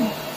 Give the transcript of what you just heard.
Mm.